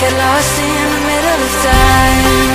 get lost in the middle of time.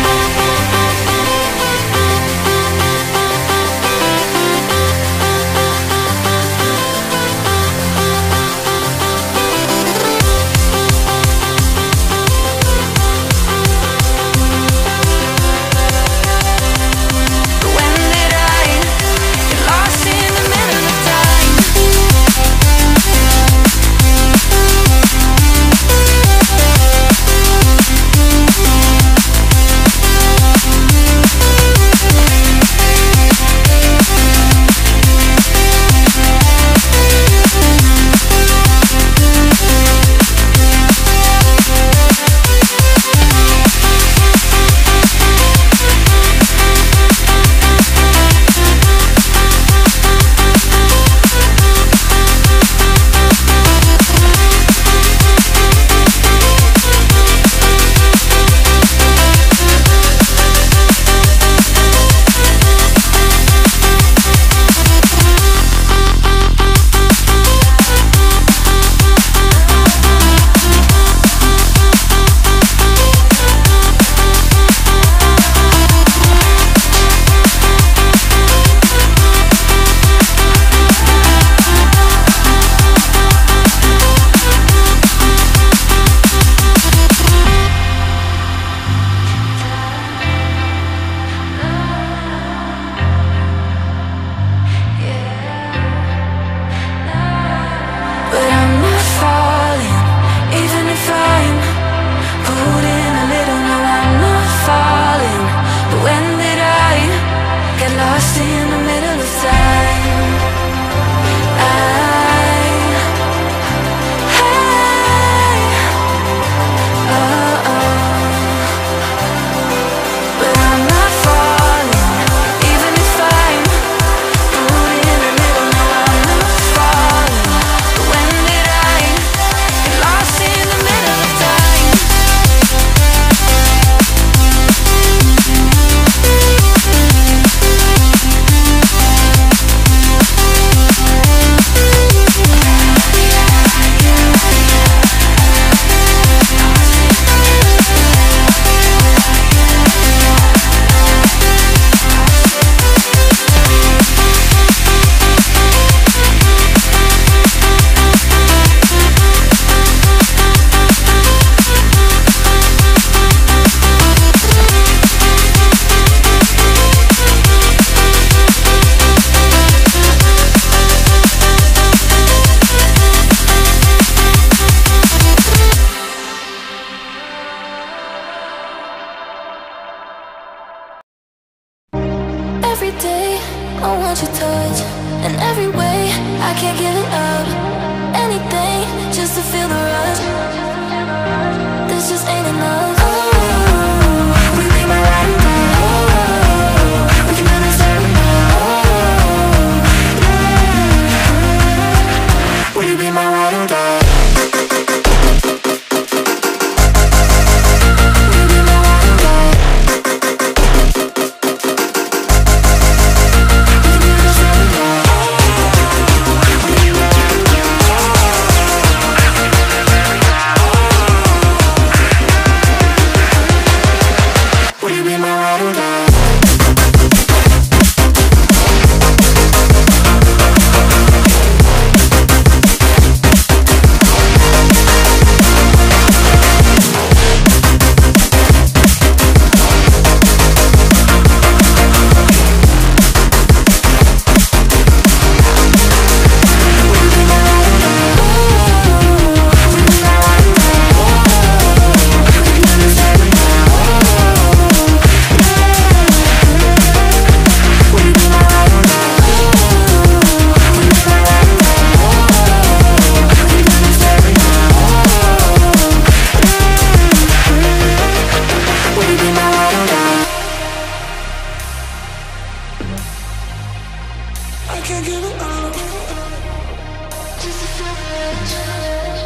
your touch. And every way I can't give it up. Anything just to feel the rush. This just ain't enough. can't give it up. Just a feeling.